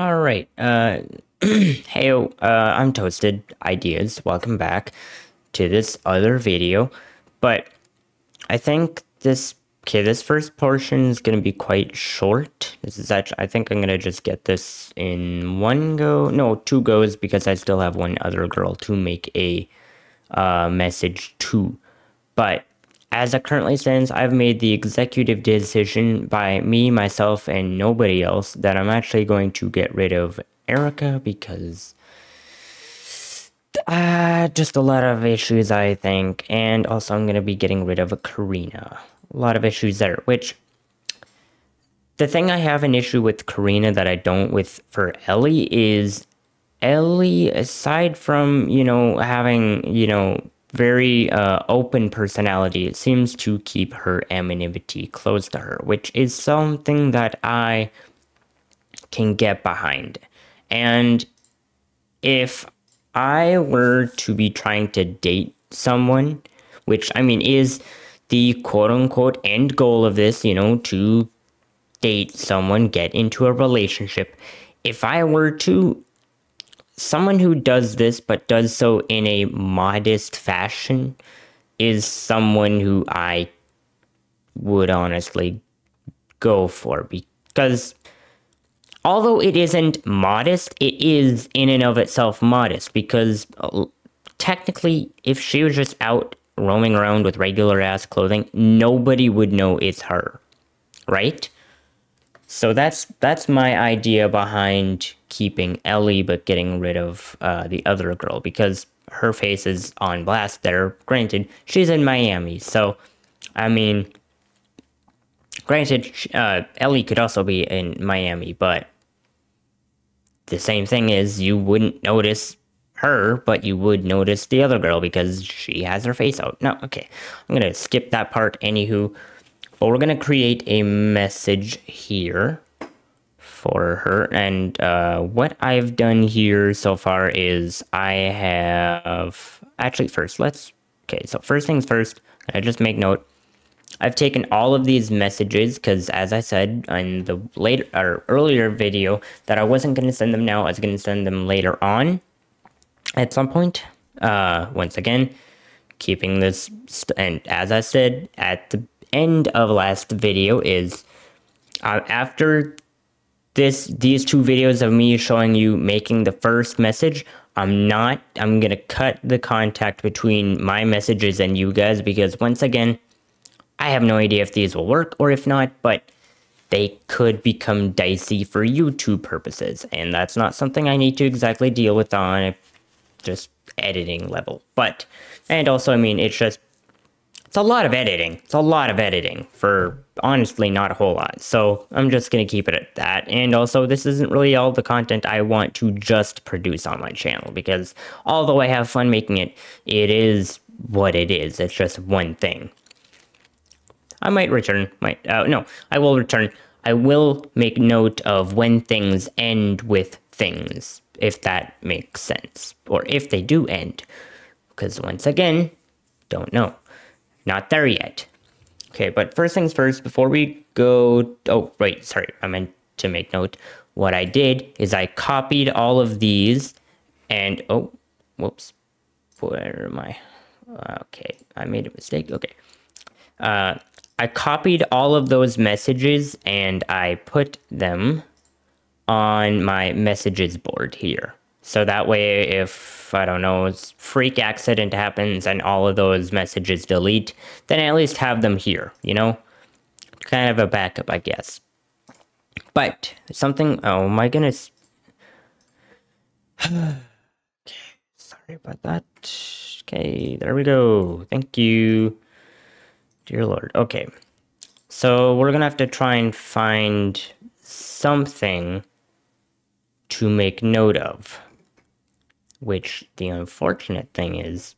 All right. Uh, hey, uh, I'm Toasted Ideas. Welcome back to this other video. But I think this okay, this first portion is gonna be quite short. This is actually I think I'm gonna just get this in one go. No, two goes because I still have one other girl to make a uh, message to. But as it currently stands, I've made the executive decision by me, myself, and nobody else that I'm actually going to get rid of Erica because uh, just a lot of issues, I think. And also, I'm going to be getting rid of Karina. A lot of issues there, which the thing I have an issue with Karina that I don't with for Ellie is Ellie, aside from, you know, having, you know, very uh, open personality. It seems to keep her anonymity close to her, which is something that I can get behind. And if I were to be trying to date someone, which I mean is the quote unquote end goal of this, you know, to date someone, get into a relationship. If I were to someone who does this but does so in a modest fashion is someone who I would honestly go for because although it isn't modest, it is in and of itself modest because uh, technically, if she was just out roaming around with regular ass clothing, nobody would know it's her, right? So that's that's my idea behind keeping Ellie but getting rid of uh, the other girl because her face is on blast there. Granted, she's in Miami, so I mean, granted, uh, Ellie could also be in Miami, but the same thing is you wouldn't notice her, but you would notice the other girl because she has her face out. No, okay, I'm gonna skip that part. Anywho, but we're gonna create a message here for her. And uh, what I've done here so far is I have actually first let's okay. So first things first, I just make note. I've taken all of these messages because, as I said in the later or earlier video, that I wasn't going to send them now. I was going to send them later on at some point. Uh, once again, keeping this, and as I said at the end of last video, is uh, after this these two videos of me showing you making the first message i'm not i'm gonna cut the contact between my messages and you guys because once again i have no idea if these will work or if not but they could become dicey for youtube purposes. And that's not something i need to exactly deal with on just editing level. But and also i mean it's just it's a lot of editing. It's a lot of editing for honestly not a whole lot. So I'm just going to keep it at that. And also, this isn't really all the content I want to just produce on my channel because although I have fun making it, it is what it is. It's just one thing. I might return. Might uh, no, I will return. I will make note of when things end with things, if that makes sense, or if they do end. Because once again, don't know. Not there yet. Okay, but first things first, before we go... Oh, right, sorry, I meant to make note. What I did is I copied all of these and... Oh, whoops. Where am I? Okay, I made a mistake. Okay. Uh, I copied all of those messages and I put them on my messages board here. So that way, if, I don't know, freak accident happens and all of those messages delete, then I at least have them here, you know? Kind of a backup, I guess. But, something, oh my goodness. okay, sorry about that. Okay, there we go. Thank you. Dear Lord. Okay. So we're gonna have to try and find something to make note of. Which the unfortunate thing is,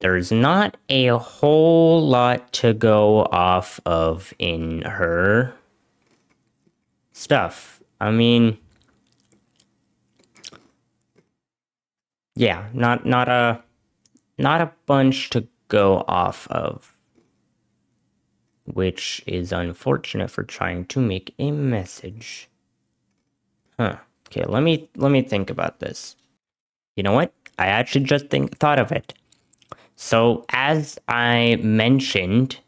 there's not a whole lot to go off of in her stuff. I mean, yeah, not not a not a bunch to go off of, which is unfortunate for trying to make a message. Huh. Okay, let me let me think about this. You know what? I actually just think thought of it. So as I mentioned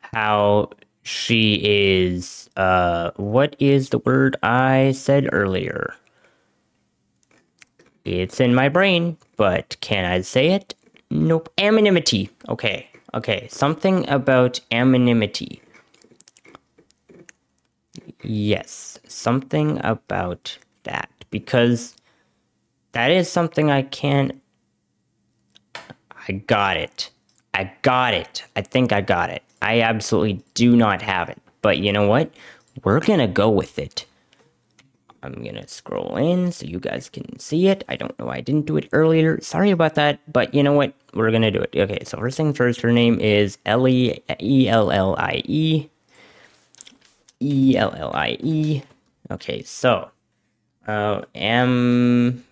how she is uh what is the word I said earlier? It's in my brain, but can I say it? Nope. Anonymity. Okay. Okay. Something about anonymity. Yes. Something about that. Because that is something I can't. I got it. I got it. I think I got it. I absolutely do not have it. But you know what? We're gonna go with it. I'm gonna scroll in so you guys can see it. I don't know why I didn't do it earlier. Sorry about that, but you know what? We're gonna do it. Okay, so first thing first, her name is Ellie E L L I E. E L L I E. Okay, so uh anonymity.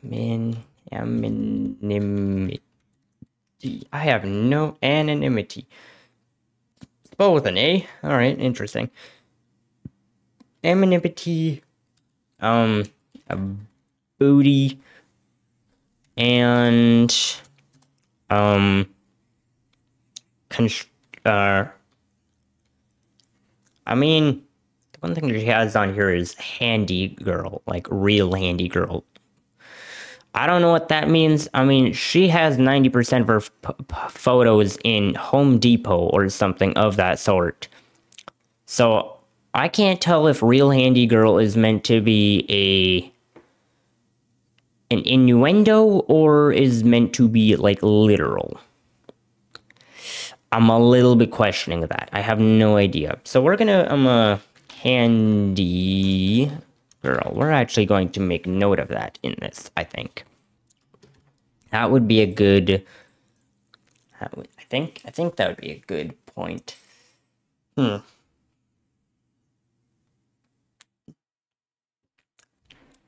I have no anonymity. Spelled with an A. Alright, interesting. Anonymity um, a booty, and um, const- uh, I mean, one thing she has on here is handy girl, like real handy girl. I don't know what that means. I mean, she has 90% of her photos in Home Depot or something of that sort. So I can't tell if real handy girl is meant to be a an innuendo or is meant to be like literal. I'm a little bit questioning that. I have no idea. So we're gonna I'm a handy girl. We're actually going to make note of that in this, I think. That would be a good I think I think that would be a good point. Hmm.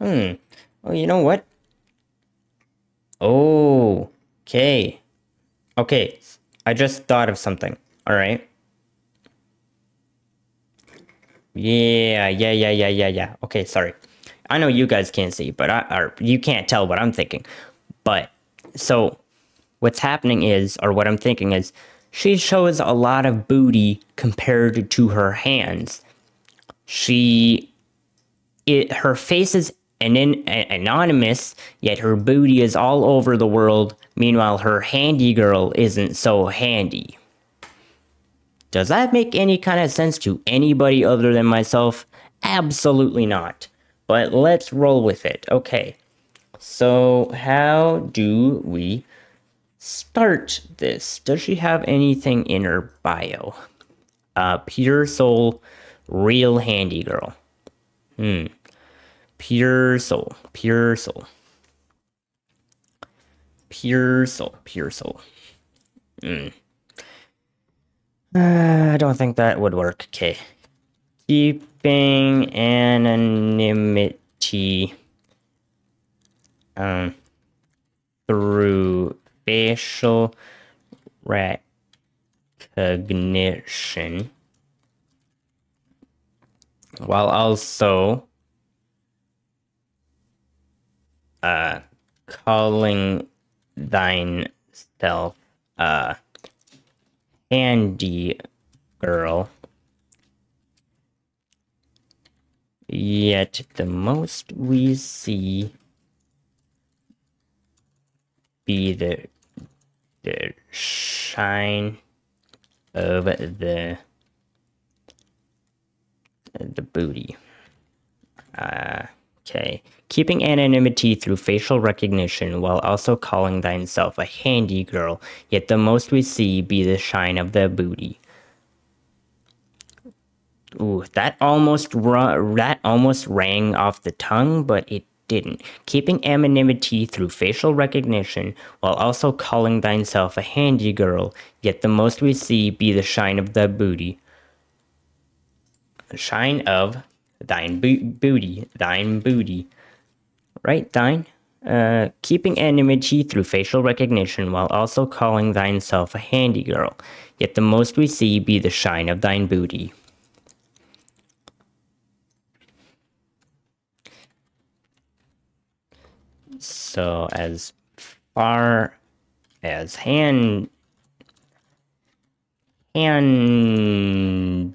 Hmm. Oh, you know what? Oh, okay. Okay, I just thought of something. All right. Yeah, yeah, yeah, yeah, yeah, yeah. Okay, sorry. I know you guys can't see, but I or you can't tell what I'm thinking. But so what's happening is, or what I'm thinking is, she shows a lot of booty compared to her hands. She it her face is and in, anonymous, yet her booty is all over the world. Meanwhile, her handy girl isn't so handy. Does that make any kind of sense to anybody other than myself? Absolutely not. But let's roll with it. Okay. So, how do we start this? Does she have anything in her bio? Uh, pure soul, real handy girl. Hmm. Pure soul. Pure soul. Pure soul. Pure soul. Mm. Uh, I don't think that would work. Okay. Keeping anonymity um, through facial recognition while also uh, calling thine self uh, handy girl. Yet the most we see be the the shine of the the booty. Uh, okay. Keeping anonymity through facial recognition while also calling thyself a handy girl, yet the most we see be the shine of the booty. Ooh, that almost that almost rang off the tongue, but it didn't. Keeping anonymity through facial recognition while also calling thyself a handy girl, yet the most we see be the shine of the booty. The shine of thine bo- booty, thine booty right, thine? Uh, keeping anonymity through facial recognition while also calling thine self a handy girl, yet the most we see be the shine of thine booty. So as far as hand handy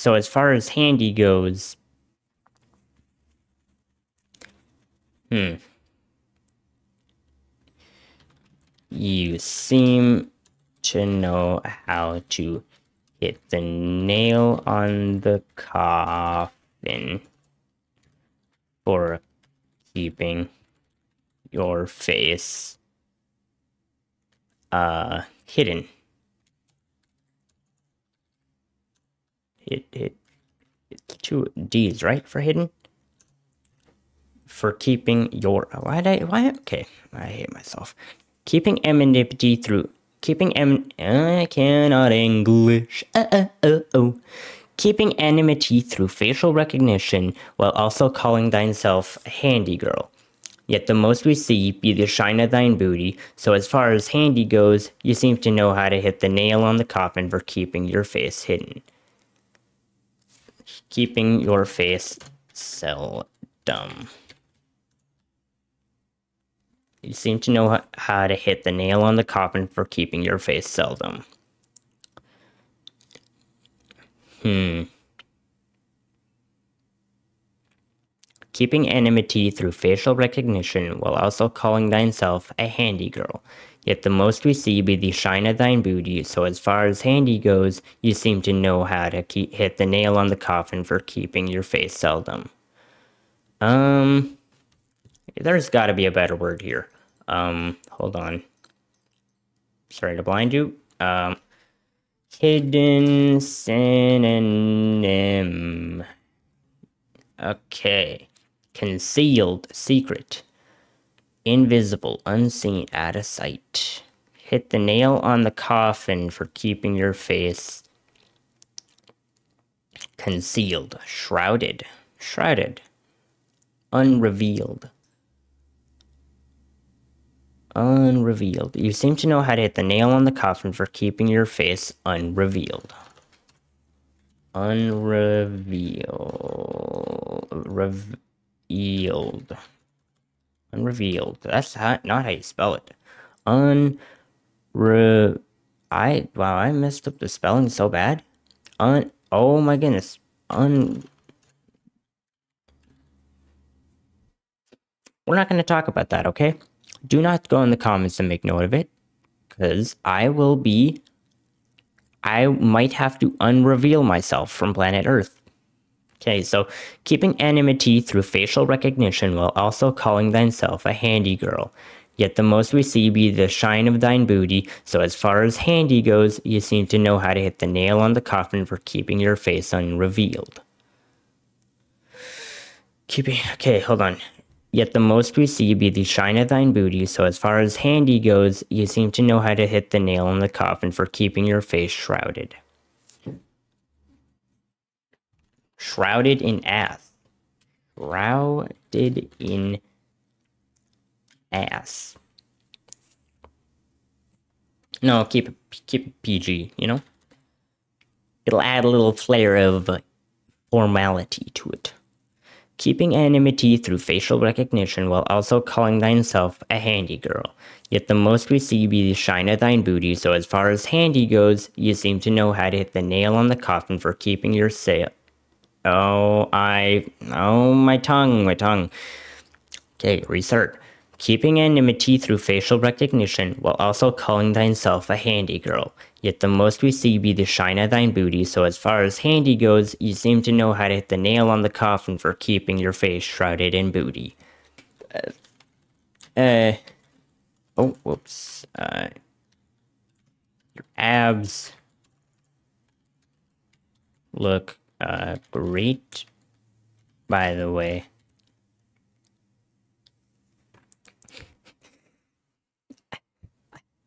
so as far as handy goes hmm. You seem to know how to hit the nail on the coffin for keeping your face uh hidden it it it's two d's right for hidden for keeping your why did i why okay i hate myself keeping M and D through keeping em I cannot English. Uh, uh, uh, oh. Keeping anonymity through facial recognition while also calling thyself handy girl. Yet the most we see be the shine of thine booty, so as far as handy goes, you seem to know how to hit the nail on the coffin for keeping your face hidden. Keeping your face seldom. You seem to know how to hit the nail on the coffin for keeping your face seldom. Hmm. Keeping anonymity through facial recognition while also calling thyself a handy girl. Yet the most we see be the shine of thine booty, so as far as handy goes, you seem to know how to keep, hit the nail on the coffin for keeping your face seldom. Um, there's got to be a better word here. Um, hold on. Sorry to blind you. Um, hidden synonym. Okay. Concealed, secret. Invisible, unseen, out of sight. Hit the nail on the coffin for keeping your face concealed, shrouded, shrouded, unrevealed unrevealed. You seem to know how to hit the nail on the coffin for keeping your face unrevealed. Unrevealed. Revealed. Unrevealed. That's not how you spell it. Unre... I... Wow, I messed up the spelling so bad. Un... Oh my goodness. Un... We're not going to talk about that, okay? do not go in the comments and make note of it because I will be, I might have to unreveal myself from planet Earth. Okay, so keeping anonymity through facial recognition while also calling thyself a handy girl. Yet the most we see be the shine of thine booty, so as far as handy goes, you seem to know how to hit the nail on the coffin for keeping your face unrevealed. Keeping, okay, hold on. Yet the most we see be the shine of thine booty, so as far as handy goes, you seem to know how to hit the nail on the coffin for keeping your face shrouded. Shrouded in ass. Shrouded in ass. No, keep keep PG, you know? It'll add a little flair of formality to it keeping anonymity through facial recognition while also calling thyself a handy girl. Yet the most we see be the shine of thine booty, so as far as handy goes, you seem to know how to hit the nail on the coffin for keeping your sale. Oh, I. Oh, my tongue, my tongue. Okay, restart. Keeping anonymity through facial recognition while also calling thyself a handy girl. Yet the most we see be the shine of thine booty, so as far as handy goes, you seem to know how to hit the nail on the coffin for keeping your face shrouded in booty. Uh, uh oh, whoops. Uh, your abs look, uh, great, by the way.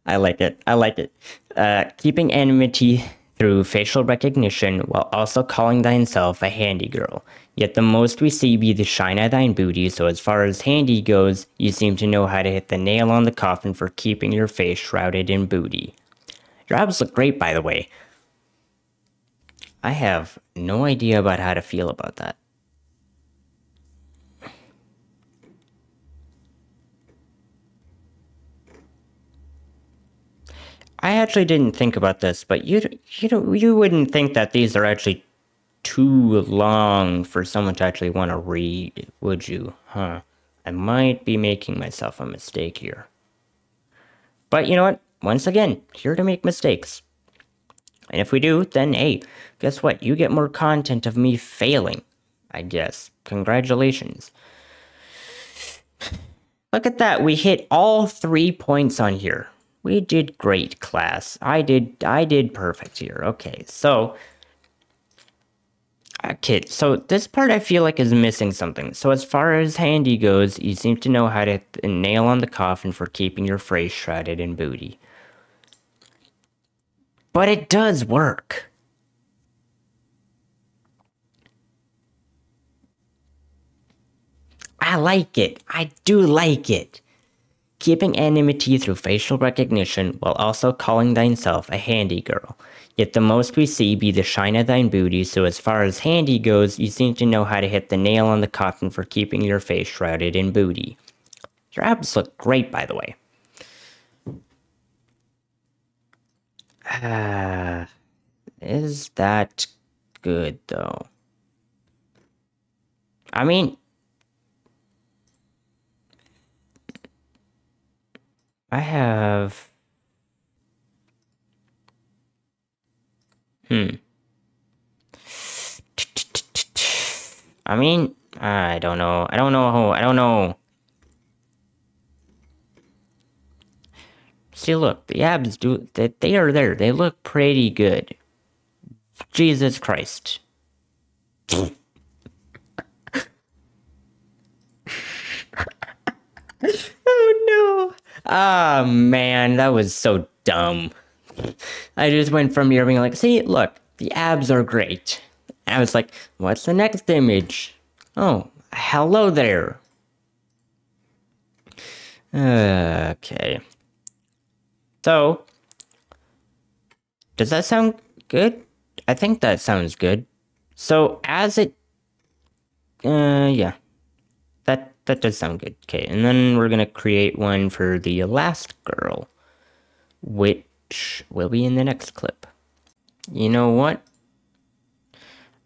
I like it. I like it. Uh, keeping anonymity through facial recognition while also calling thyself a handy girl. Yet the most we see be the shine of thine booty, so as far as handy goes, you seem to know how to hit the nail on the coffin for keeping your face shrouded in booty. Your abs look great, by the way. I have no idea about how to feel about that. I actually didn't think about this, but you you know you wouldn't think that these are actually too long for someone to actually want to read, would you? Huh. I might be making myself a mistake here. But you know what? Once again, here to make mistakes. And if we do, then hey, guess what? You get more content of me failing, I guess. Congratulations. Look at that. We hit all three points on here. We did great, class. I did I did perfect here. Okay, so uh, Okay, so this part I feel like is missing something. So as far as handy goes, you seem to know how to nail on the coffin for keeping your phrase shrouded in booty. But it does work. I like it. I do like it. Keeping anonymity through facial recognition while also calling thyself a handy girl. Yet the most we see be the shine of thine booty, so as far as handy goes, you seem to know how to hit the nail on the coffin for keeping your face shrouded in booty. Your abs look great, by the way. Is that good, though? I mean, I have Hmm. I mean, I don't know. I don't know. I don't know. See, look, the abs do that. They are there. They look pretty good. Jesus Christ. oh no. Oh, man, that was so dumb. I just went from here being like, see, look, the abs are great. And I was like, what's the next image? Oh, hello there. Okay. So, does that sound good? I think that sounds good. So, as it, uh, yeah, that that does sound good. Okay, and then we're gonna create one for the last girl, which will be in the next clip. You know what?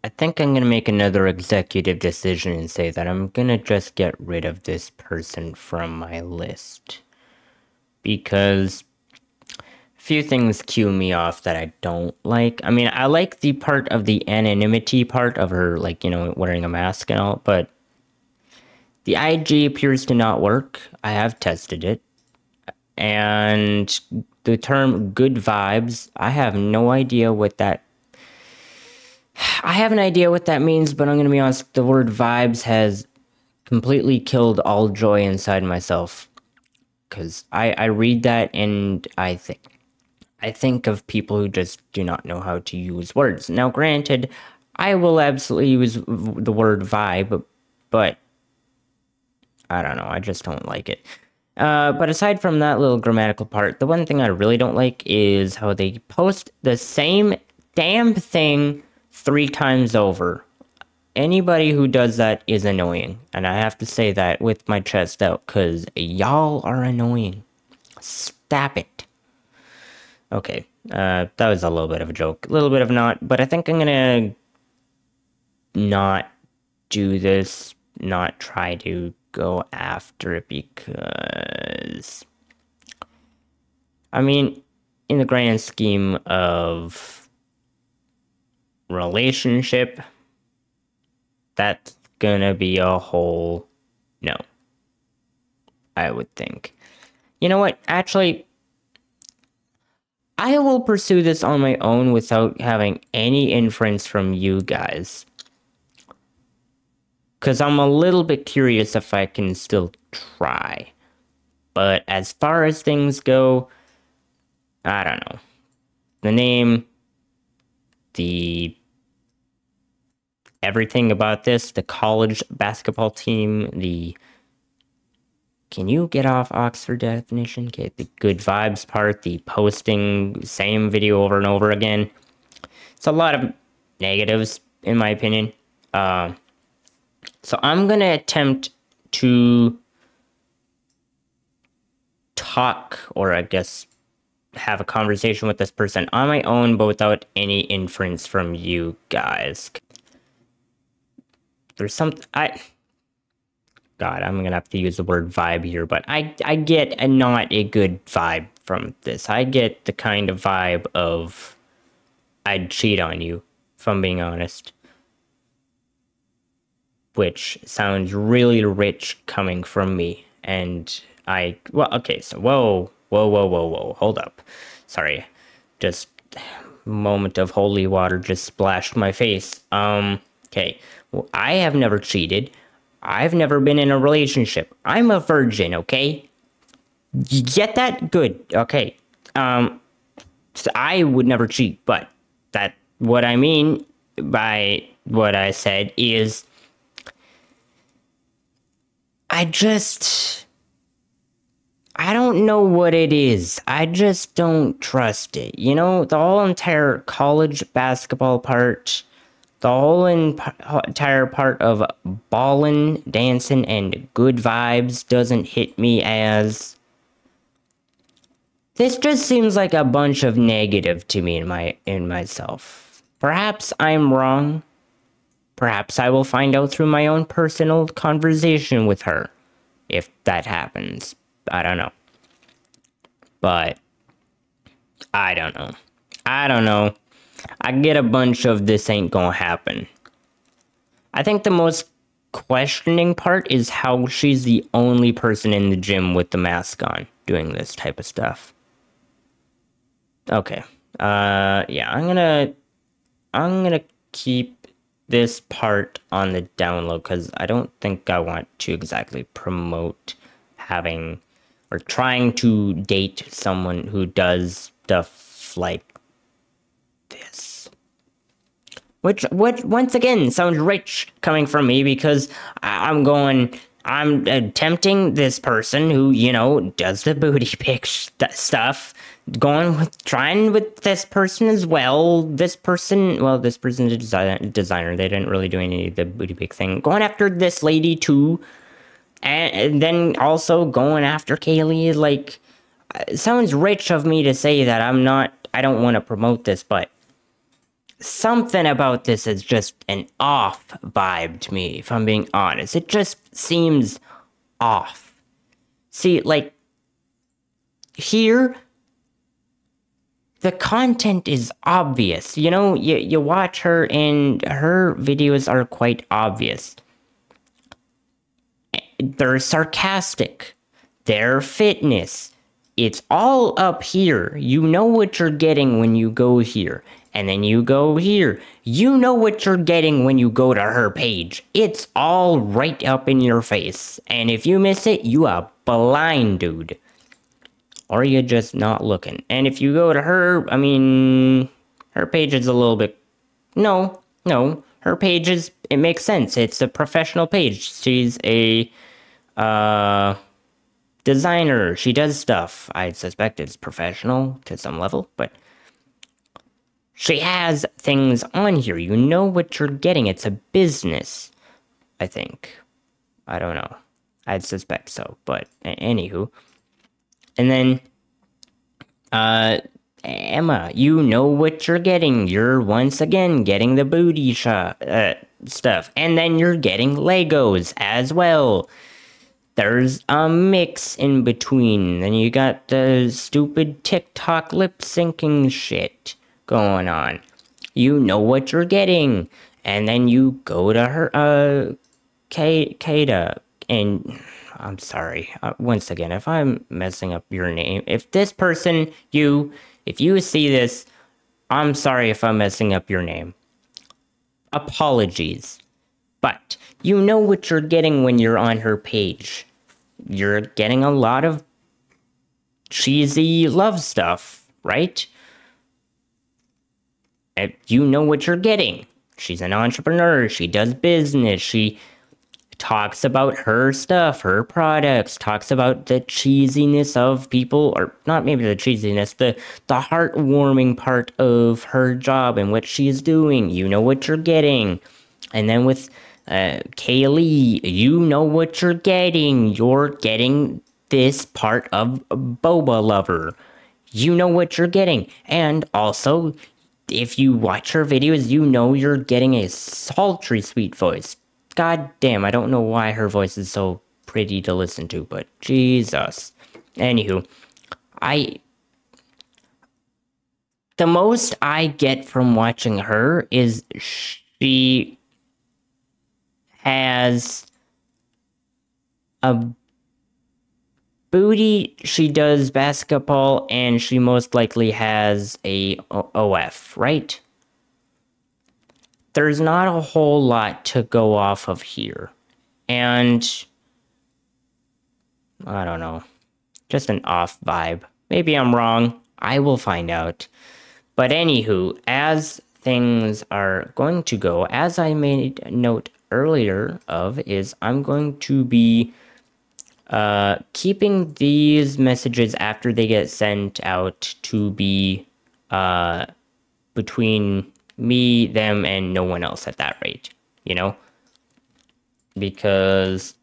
I think I'm going to make another executive decision and say that I'm going to just get rid of this person from my list. Because few things cue me off that I don't like. I mean, I like the part of the anonymity part of her, like, you know, wearing a mask and all, but the IG appears to not work. I have tested it. And the term good vibes, I have no idea what that I have an idea what that means, but I'm going to be honest, the word vibes has completely killed all joy inside myself. Cuz I I read that and I think I think of people who just do not know how to use words. Now granted, I will absolutely use the word vibe, but I don't know, I just don't like it. Uh, but aside from that little grammatical part, the one thing I really don't like is how they post the same damn thing three times over. Anybody who does that is annoying. And I have to say that with my chest out, because y'all are annoying. Stop it. Okay, uh, that was a little bit of a joke. A little bit of not, but I think I'm gonna not do this, not try to go after it because I mean, in the grand scheme of relationship, that's gonna be a whole no. I would think. You know what? Actually, I will pursue this on my own without having any inference from you guys. Because I'm a little bit curious if I can still try. But as far as things go, I don't know. The name, the everything about this, the college basketball team, the can you get off Oxford definition? Get the good vibes part, the posting same video over and over again. It's a lot of negatives, in my opinion. Uh, so I'm going to attempt to talk, or I guess have a conversation with this person on my own, but without any inference from you guys. There's some I. God, I'm gonna have to use the word vibe here, but I I get a not a good vibe from this. I get the kind of vibe of I'd cheat on you, if I'm being honest. Which sounds really rich coming from me. And I, well, okay, so whoa, whoa, whoa, whoa, whoa, hold up. Sorry, just moment of holy water just splashed my face. Um, okay, well, I have never cheated. I've never been in a relationship. I'm a virgin, okay? You get that? Good. Okay. Um, so I would never cheat, but that what I mean by what I said is I just I don't know what it is. I just don't trust it. You know, the whole entire college basketball part, the whole entire part of ballin', dancing, and good vibes doesn't hit me as this just seems like a bunch of negative to me in my in myself. Perhaps I'm wrong. Perhaps I will find out through my own personal conversation with her if that happens. I don't know. But I don't know. I don't know. I get a bunch of this ain't gonna happen. I think the most questioning part is how she's the only person in the gym with the mask on doing this type of stuff. Okay. Uh, yeah, I'm gonna, I'm gonna keep this part on the download because I don't think I want to exactly promote having or trying to date someone who does stuff like this. Which, which once again sounds rich coming from me because I'm going, I'm uh, tempting this person who, you know, does the booty pic stuff going with trying with this person as well. This person, well, this person's a design, designer. They didn't really do any of the booty pic thing. Going after this lady too, and, and then also going after Kaylee. Like, uh, sounds rich of me to say that I'm not. I don't want to promote this, but something about this is just an off vibe to me. If I'm being honest, it just seems off. See, like here the content is obvious. You know, you, you watch her and her videos are quite obvious. They're sarcastic. They're fitness. It's all up here. You know what you're getting when you go here. And then you go here. You know what you're getting when you go to her page. It's all right up in your face. And if you miss it, you are blind, dude or you're just not looking. And if you go to her, I mean, her page is a little bit. No, no, her page is. It makes sense. It's a professional page. She's a uh, designer. She does stuff. I suspect it's professional to some level, but she has things on here. You know what you're getting. It's a business, I think. I don't know. I'd suspect so, but anywho. And then, uh, Emma, you know what you're getting. You're once again getting the booty shot, uh, stuff. And then you're getting Legos as well. There's a mix in between. Then you got the stupid TikTok lip syncing shit going on. You know what you're getting. And then you go to her, uh, Kata, and I'm sorry. Uh, once again, if I'm messing up your name, if this person, you, if you see this, I'm sorry if I'm messing up your name. Apologies. But you know what you're getting when you're on her page. You're getting a lot of cheesy love stuff, right? And you know what you're getting. She's an entrepreneur. She does business. She talks about her stuff, her products, talks about the cheesiness of people, or not maybe the cheesiness, the, the heartwarming part of her job and what she's doing. You know what you're getting. And then with uh, Kaylee, you know what you're getting. You're getting this part of Boba Lover. you know what you're getting. And also, if you watch her videos, you know you're getting a sultry, sweet voice. God damn, I don't know why her voice is so pretty to listen to, but Jesus. Anywho, I. The most I get from watching her is she has a booty. She does basketball, and she most likely has a o- OF, right? There's not a whole lot to go off of here. And I don't know. Just an off vibe. Maybe I'm wrong. I will find out. But anywho, as things are going to go, as I made note earlier of, is I'm going to be uh, keeping these messages after they get sent out to be uh, between me, them, and no one else at that rate, you know? Because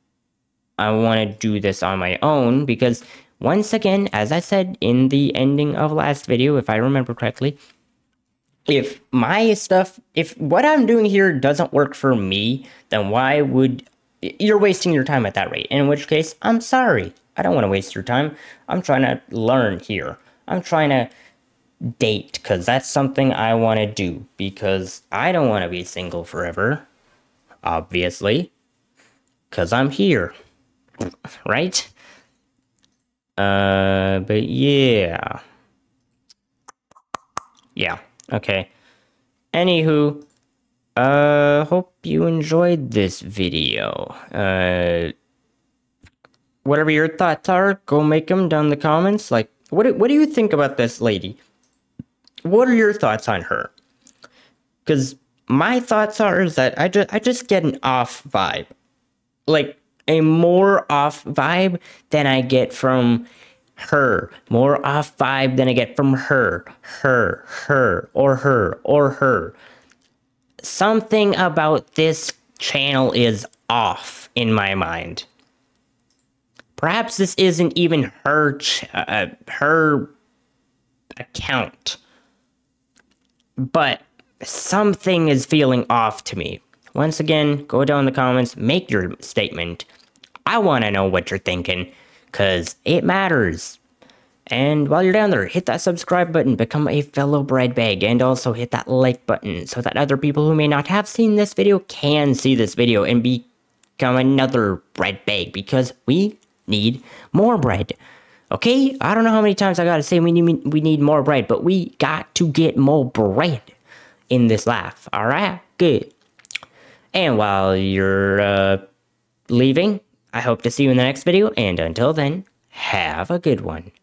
I want to do this on my own because once again, as I said in the ending of last video, if I remember correctly, if my stuff, if what I'm doing here doesn't work for me, then why would you're wasting your time at that rate? In which case, I'm sorry. I don't want to waste your time. I'm trying to learn here. I'm trying to date because that's something I want to do because I don't want to be single forever, obviously, because I'm here, right? Uh, but yeah. Yeah, okay. Anywho, uh, hope you enjoyed this video. Uh, whatever your thoughts are, go make them down in the comments. Like, what do, what do you think about this lady? What are your thoughts on her? Because my thoughts are is that I just I just get an off vibe, like a more off vibe than I get from her, more off vibe than I get from her, her, her, or her, or her. Something about this channel is off in my mind. Perhaps this isn't even her ch- uh, her account, but something is feeling off to me. Once again, go down in the comments, make your statement. I want to know what you're thinking, because it matters. And while you're down there, hit that subscribe button, become a fellow bread bag, and also hit that like button so that other people who may not have seen this video can see this video and become another bread bag because we need more bread. Okay? I don't know how many times I gotta say we need we need more bread, but we got to get more bread in this life. Alright? Good. And while you're uh, leaving, I hope to see you in the next video, and until then, have a good one.